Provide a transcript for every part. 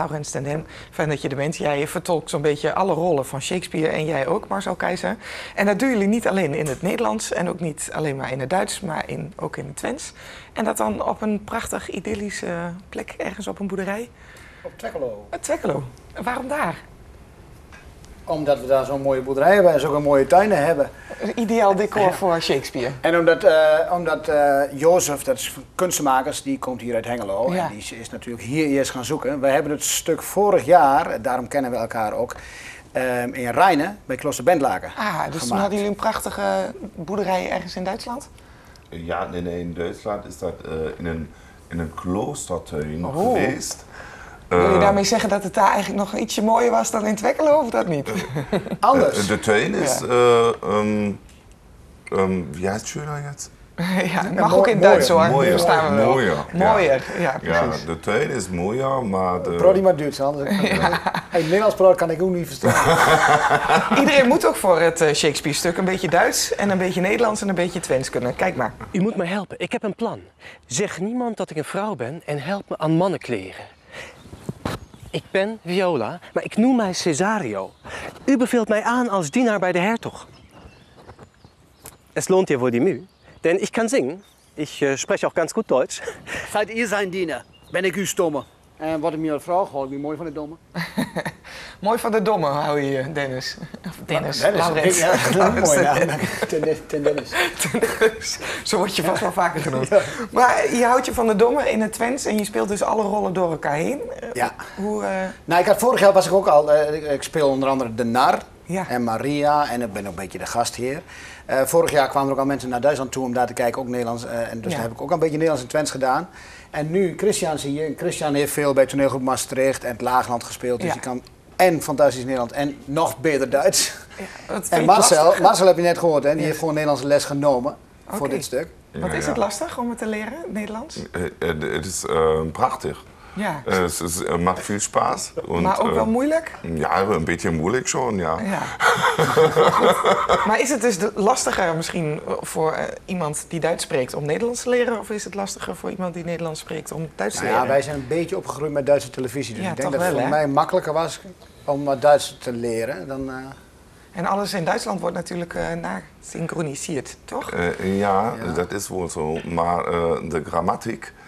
Laurens ten. Fijn dat je er bent. Jij vertolkt zo'n beetje alle rollen van Shakespeare en jij ook, Marcel Keizer. En dat doen jullie niet alleen in het Nederlands en ook niet alleen maar in het Duits, maar in, ook in het Twents. En dat dan op een prachtig idyllische plek ergens op een boerderij. Op Twekkelo. Het Twekkelo. Waarom daar? Omdat we daar zo'n mooie boerderij hebben en zo'n mooie tuinen hebben. Een ideaal decor voor Shakespeare. En omdat, eh omdat eh, Jozef, dat is kunstenmakers, die komt hier uit Hengelo. Ja. En die is natuurlijk hier eerst gaan zoeken. Wij hebben het stuk vorig jaar, daarom kennen we elkaar ook, eh, in Rijnen bij Klooster Bendlaken Ah, dus toen hadden jullie een prachtige boerderij ergens in Duitsland? Ja, nee, nee, in Duitsland is dat eh, in, een, in een kloostertuin Oh. geweest. Wil je Eh, daarmee zeggen dat het daar eigenlijk nog ietsje mooier was dan in Twekkelo, of dat niet? Anders. eh, de tuin is, Ja. eh, ehm, ehm, wie heißt schöner jetzt? ja, mag mo- ook in Duits hoor, mooier, verstaan we wel. mooier, ja. Mooier, ja, Ja, precies. de tuin is mooier, maar de... Brody maar Duits, anders. Hey, Nederlands brood kan ik ook niet verstaan. Iedereen moet ook voor het eh, Shakespeare-stuk een beetje Duits en een beetje Nederlands en een beetje Twents kunnen. Kijk maar. U moet me helpen. Ik heb een plan. Zeg niemand dat ik een vrouw ben en help me aan mannenkleren. Ik ben Viola, maar ik noem mij Cesario. U beveelt mij aan als dienaar bij de hertog. Es lohnt dir wohl die Mühe, denn ich kann singen. Ich äh, spreche auch ganz gut Deutsch. Seid ihr zijn diener? Ben ik uw stomme? En wat ik me vraag, hoor ik mooi van de domme. Mooi van de domme hou je je, Dennis. Of Dennis, Dennis, Laurens. Ja, dat is mooie ten naam. Ten, ten Dennis. Dennis. Zo word je vast wel vaker genoemd. Maar je houdt je van de domme in het Twents en je speelt dus alle rollen door elkaar heen. Ja. Hoe, eh, Nou, ik had, vorig jaar was ik ook al, eh, ik, speel onder andere de Nar Ja. en Maria en ik ben ook een beetje de gastheer. Eh, vorig jaar kwamen er ook al mensen naar Duitsland toe om daar te kijken, ook Nederlands. en dus daar heb ik ook al een beetje Nederlands en Twents gedaan. En nu, Christian zie je, Christian heeft veel bij toneelgroep Maastricht en het Laagland gespeeld. Dus die kan en fantastisch Nederlands en nog beter Duits. je En het Marcel, lastig? Marcel heb je net gehoord, hè? die Ja. heeft gewoon Nederlandse les genomen voor dit stuk. Wat Ja, is ja. het lastig om het te leren, Nederlands? Eh, eh, Het is eh, prachtig. Ja. Eh, es ist, äh, macht viel Spaß. Und, maar ook wel moeilijk? Ja, een beetje moeilijk schon, ja. Ja. Maar is het dus de- lastiger misschien voor eh, iemand die Duits spreekt om Nederlands te leren? Of is het lastiger voor iemand die Nederlands spreekt om Duits te Nou leren? ja, wij zijn een beetje opgegroeid met Duitse televisie. Dus Ja, ik denk dat het wel, voor hè? mij makkelijker was om wat Duits te leren dan... eh, En alles in Duitsland wordt natuurlijk eh nasynchroniseerd, toch? Ja, das ist wohl so. Maar de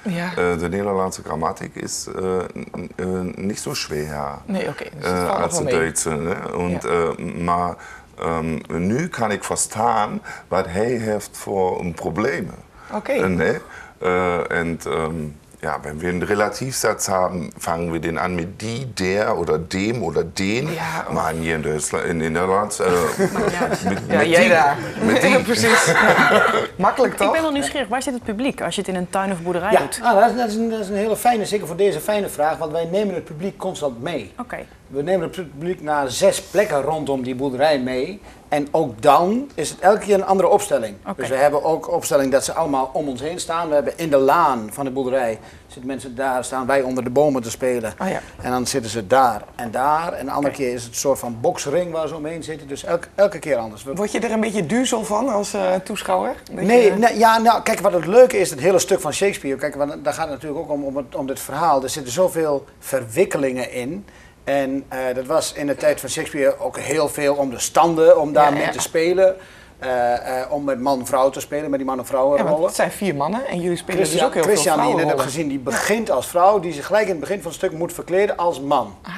Ja. äh, de Nederlandse Grammatik ist äh, n- äh, nicht so schwer Nee, oké. dus als wel de. Duitse. Ne? Und, Ja. maar ähm, nu kan ik verstaan wat hij heeft voor een Probleme. Oké. Ne? äh, und ähm, ja, wenn wir einen Relativsatz haben, fangen wir den an mit die, der oder dem oder den. Ja, oh. Maar hier in Duitsland, in Nederland, äh, mit, Ja, mit jij die. daar. Met die. Ja, precies. Makkelijk Ik toch? ben wel nieuwsgierig. Waar zit het publiek als je het in een tuin of boerderij Ja, doet? ah, dat, is, dat, is een, dat is een hele fijne, zeker voor deze fijne vraag, want wij nemen het publiek constant mee. Oké. We nemen het publiek naar zes plekken rondom die boerderij mee. En ook dan is het elke keer een andere opstelling. Dus we hebben ook opstelling dat ze allemaal om ons heen staan. We hebben in de laan van de boerderij zitten mensen daar, staan wij onder de bomen te spelen. Oh ja. En dan zitten ze daar en daar. En de andere keer is het een soort van boksring waar ze omheen zitten. Dus elke, elke keer anders. Word je er een beetje duizel van als eh, toeschouwer? Nee, je- nee, ja, nou, kijk, wat het leuke is, het hele stuk van Shakespeare. Kijk, want daar gaat het natuurlijk ook om, om, het, om dit verhaal. Er zitten zoveel verwikkelingen in. En eh, dat was in de tijd van Shakespeare ook heel veel om de standen, om daarmee Ja, ja. te spelen. Eh, eh, om met man-vrouw te spelen, met die man-vrouw Ja, want rollen. het zijn vier mannen en jullie spelen Christian, dus ook heel Christian veel die je net hebt gezien, die begint als vrouw, die zich gelijk in het begin van het stuk moet verkleden als man. Ah,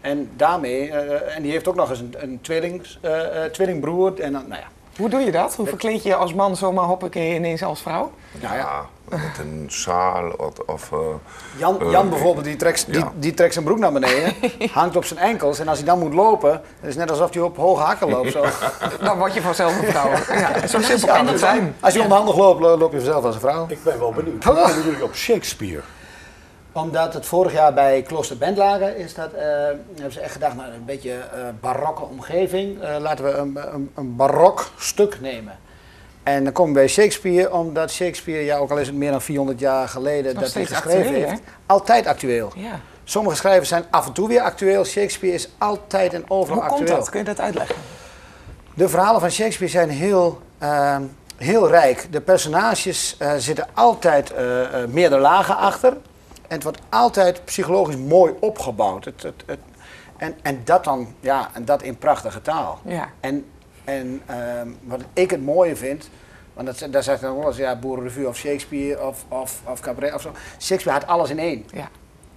En daarmee, en die heeft ook nog eens een, een tweelingbroer. En dan, nou ja, hoe doe je dat? Hoe verkleed je je als man zomaar hoppakee ineens als vrouw? nou ja. Ja, met een sjaal of... of eh, Jan, Eh, Jan bijvoorbeeld, die trekt, die, ja. die trekt zijn broek naar beneden, hangt op zijn enkels. En als hij dan moet lopen, dan is het net alsof hij op hoge hakken loopt. Zo. Dan word je vanzelf een vrouw. Ja, zo simpel kan het zijn. Als hij onhandig loopt, lo- loop je vanzelf als een vrouw. Ik ben wel benieuwd. Hoe jullie op Shakespeare? Omdat het vorig jaar bij Klooster Bendlagen is dat, eh, hebben ze echt gedacht, nou, een beetje eh barokke omgeving. Eh, laten we een, een, een barok stuk nemen. En dan kom je bij Shakespeare, omdat Shakespeare, ja, ook al is het meer dan 400 jaar geleden Nog dat hij geschreven actueel, heeft, altijd actueel. Ja. Sommige schrijvers zijn af en toe weer actueel. Shakespeare is altijd en overal Hoe komt actueel. dat? Kun je dat uitleggen? De verhalen van Shakespeare zijn heel, heel rijk. De personages zitten altijd meerdere lagen achter. En het wordt altijd psychologisch mooi opgebouwd. Het, het, het, en, en dat dan, ja, en dat in prachtige taal. Ja. En, en ehm, wat ik het mooie vind, want dat, daar zegt dan wel eens, ja, Boerenrevue of Shakespeare of, of, of Cabaret of zo. Shakespeare had alles in één. Ja,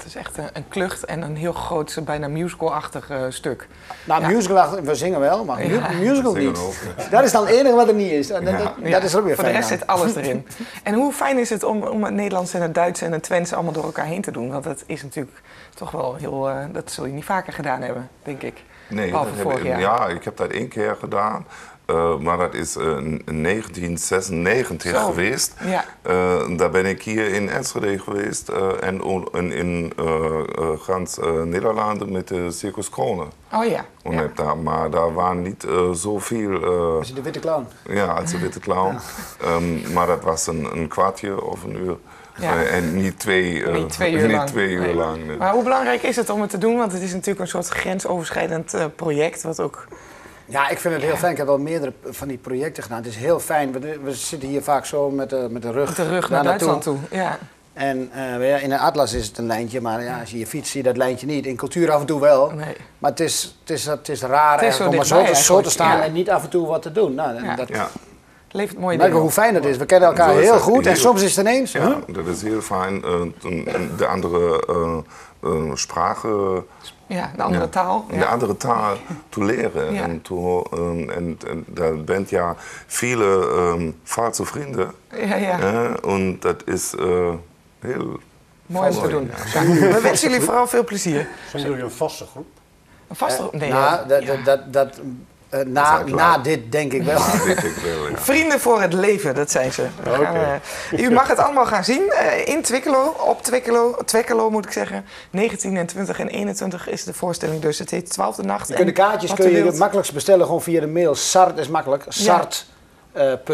het is echt een, een klucht en een heel groot, bijna musical-achtig eh, stuk. Nou, Ja. musical, we zingen wel, maar Ja. mu- musical niet. ook, Dat is dan het enige wat er niet is. Dat, dat, dat Ja, is er ook weer Voor de fijn rest aan. zit alles erin. en hoe fijn is het om, om het Nederlands en het Duits en het Twents allemaal door elkaar heen te doen? Want dat is natuurlijk toch wel heel, eh, dat zul je niet vaker gedaan hebben, denk ik. Nee, dat heb jaar. ja, ik heb dat één keer gedaan. Eh, maar dat is eh, in 1996 Zo. geweest. Ja. Eh, daar ben ik hier in Enschede geweest eh, en in eh eh, ganz eh, Nederlanden met de Circus Krone. Oh ja. En ja. heb daar, maar daar waren niet eh, zoveel, eh, het de witte clown? ja, als de witte clown. Ehm, maar dat was een, een kwartier of een uur. Ja. Eh, en niet twee, eh, Niet twee uur niet lang. twee uur lang. nee. Maar hoe belangrijk is het om het te doen? Want het is natuurlijk een soort grensoverschrijdend eh, project, wat ook... Ja, ik vind het heel fijn. Ik heb al meerdere van die projecten gedaan. Het is heel fijn. We, we zitten hier vaak zo met de, met de rug, Met de rug naar. Duitsland toe. Ja. En eh, ja, in een atlas is het een lijntje, maar ja, als je je fiets zie je dat lijntje niet. In cultuur af en toe wel. Nee. Maar het is, het is, het is raar Het is zo om maar zo te, zo te staan ja. en niet af en toe wat te doen. Nou, dat, Ja. Levert mooie dingen hoe fijn het is. We kennen elkaar heel goed en soms is het ineens. Ja, huh? dat is heel fijn. eh, de andere eh, eh, sprache, Ja, een andere Ja. taal. de Ja. andere taal te leren. Ja. En, te, en, en, en daar bent ja viele ähm, falsche vrienden. Ja, ja. En dat is eh, heel Mooi om te doen. We wensen jullie vooral veel plezier. Zijn jullie een vaste groep? Een vaste... Nee, nou, ja. dat, dat, dat, dat, eh, na, na dit denk ik wel. Ik ja. Vrienden voor het leven, dat zijn ze. Eh, u mag het allemaal gaan zien eh, in Twikkelo, op Twikkelo, Twekkelo moet ik zeggen. 19 en 20 en 21 is de voorstelling dus. Het heet 12e nacht. Je kunt de kaartjes kun je wilt. makkelijkst bestellen gewoon via de mail. Sart is makkelijk. Sart.tv.